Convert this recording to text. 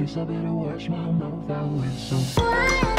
Guess I better watch my mouth out with some.